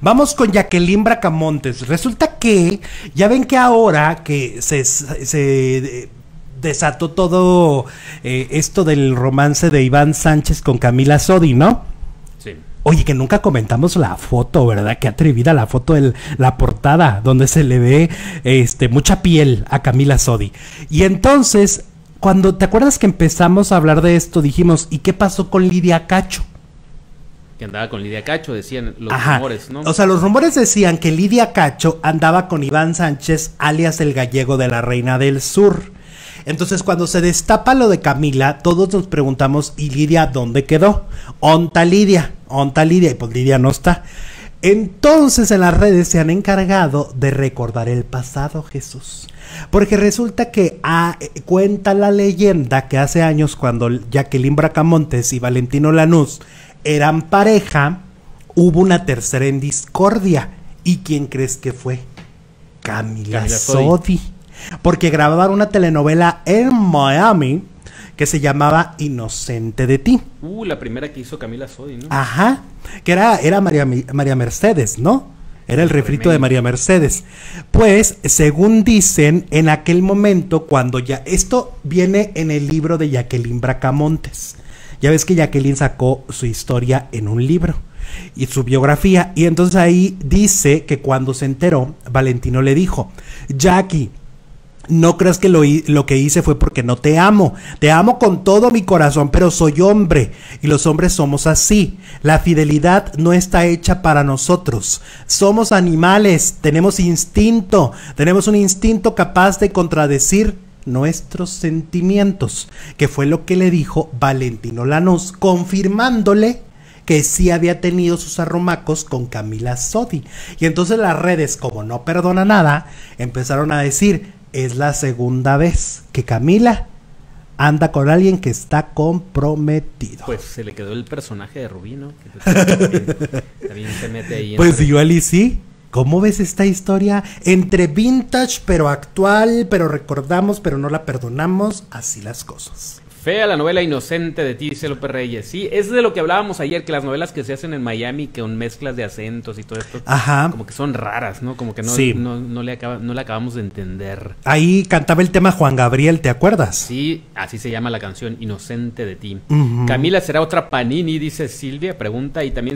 Vamos con Jacqueline Bracamontes. Resulta que, ya ven que ahora que se, se desató todo eh, esto del romance de Iván Sánchez con Camila Sodi, ¿no? Sí. Oye, que nunca comentamos la foto, ¿verdad? Qué atrevida la foto de la portada, donde se le ve este, mucha piel a Camila Sodi. Y entonces, cuando te acuerdas que empezamos a hablar de esto, dijimos, ¿y qué pasó con Lidia Cacho? Que andaba con Lidia Cacho, decían los Ajá. rumores, ¿no? O sea, los rumores decían que Lidia Cacho andaba con Iván Sánchez, alias el gallego de la Reina del Sur. Entonces, cuando se destapa lo de Camila, todos nos preguntamos, ¿y Lidia dónde quedó? ¿Onta Lidia? ¿Onta Lidia? Y pues Lidia no está. Entonces en las redes se han encargado de recordar el pasado, Jesús. Porque resulta que ah, eh, cuenta la leyenda que hace años cuando Jacqueline Bracamontes y Valentino Lanús eran pareja, hubo una tercera en discordia. ¿Y quién crees que fue? Camila, Camila Sodi. Porque grababan una telenovela en Miami que se llamaba Inocente de ti. Uh, la primera que hizo Camila Sodi, ¿no? Ajá. Que era, era María, María Mercedes, ¿no? Era el refrito de. María Mercedes. Pues, según dicen, en aquel momento, cuando ya. Esto viene en el libro de Jacqueline Bracamontes. Ya ves que Jacqueline sacó su historia en un libro y su biografía. Y entonces ahí dice que cuando se enteró, Valentino le dijo: Jackie, no creas que lo, lo que hice fue porque no te amo. Te amo con todo mi corazón, pero soy hombre. Y los hombres somos así. La fidelidad no está hecha para nosotros. Somos animales, tenemos instinto. Tenemos un instinto capaz de contradecir nuestros sentimientos. Que fue lo que le dijo Valentino Lanús, confirmándole que sí había tenido sus arrumacos con Camila Sodi. Y entonces las redes, como no perdona nada, empezaron a decir, es la segunda vez que Camila anda con alguien que está comprometido. Pues se le quedó el personaje de Rubí, ¿no? Que También, también se mete ahí. Pues entre- igual y sí. ¿Cómo ves esta historia? Entre vintage, pero actual, pero recordamos, pero no la perdonamos. Así las cosas. Fea la novela inocente de ti, dice López Reyes. Sí, es de lo que hablábamos ayer, que las novelas que se hacen en Miami con mezclas de acentos y todo esto, Ajá. como que son raras, ¿no? Como que no, Sí. no, no le acaba, no le acabamos de entender. Ahí cantaba el tema Juan Gabriel, ¿te acuerdas? Sí, así se llama la canción, Inocente de ti. Camila será otra Panini, dice Silvia, pregunta, y también